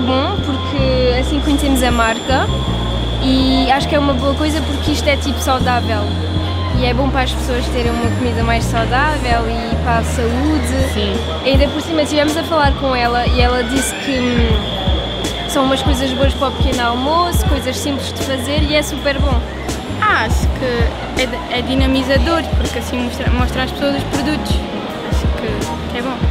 é bom porque assim conhecemos a marca e acho que é uma boa coisa porque isto é tipo saudável e é bom para as pessoas terem uma comida mais saudável e para a saúde. Sim. E ainda por cima estivemos a falar com ela e ela disse que hum, são umas coisas boas para o pequeno almoço, coisas simples de fazer e é super bom. Ah, acho que é, é dinamizador, porque assim mostra, mostra às pessoas os produtos. Acho que, que é bom.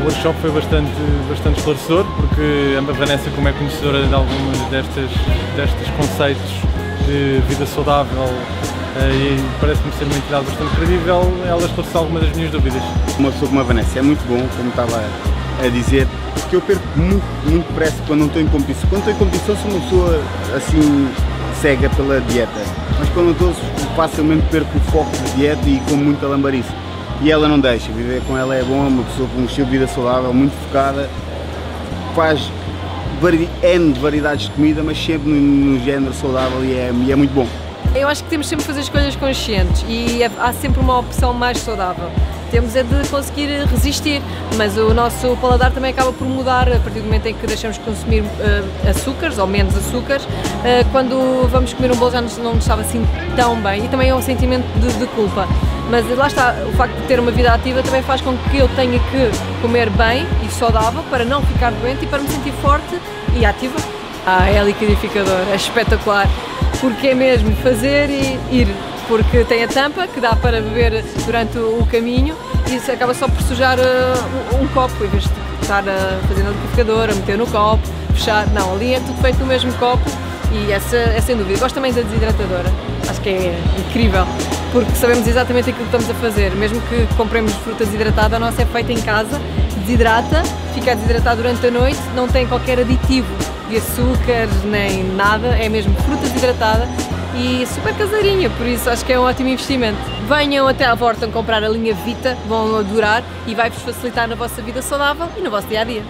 O workshop foi bastante, bastante esclarecedor, porque a Vanessa, como é conhecedora de alguns destes, destes conceitos de vida saudável eh, e parece-me ser uma entidade bastante credível, ela esclareceu algumas das minhas dúvidas. Uma pessoa como a Vanessa é muito bom, como estava a dizer, porque eu perco muito, muito depressa quando não estou em competição. Quando estou em competição sou uma pessoa assim cega pela dieta, mas quando estou facilmente perco o foco de dieta e como muita lambarice. E ela não deixa, viver com ela é bom, é uma pessoa com um estilo de vida saudável, muito focada, faz vari N variedades de comida, mas sempre no, no género saudável e é, e é muito bom. Eu acho que temos sempre que fazer escolhas conscientes e é, há sempre uma opção mais saudável. Temos é de conseguir resistir, mas o nosso paladar também acaba por mudar a partir do momento em que deixamos de consumir uh, açúcares ou menos açúcares. Uh, quando vamos comer um bolo já não nos estava assim tão bem e também é um sentimento de, de culpa. Mas lá está, o facto de ter uma vida ativa também faz com que eu tenha que comer bem e saudável para não ficar doente e para me sentir forte e ativa. Ah, é liquidificador, é espetacular, porque é mesmo fazer e ir, porque tem a tampa que dá para beber durante o caminho e isso acaba só por sujar uh, um copo, em vez de estar a fazer no liquidificador, a meter no copo, fechar. Não, ali é tudo feito no mesmo copo e essa é sem dúvida. Gosto também da desidratadora, acho que é incrível, porque sabemos exatamente aquilo que estamos a fazer. Mesmo que compremos fruta desidratada, a nossa é feita em casa, desidrata, fica desidratado durante a noite, não tem qualquer aditivo de açúcar nem nada, é mesmo fruta desidratada e super caseirinha, por isso acho que é um ótimo investimento. Venham até à Vorton comprar a linha Vita, vão adorar e vai-vos facilitar na vossa vida saudável e no vosso dia a dia.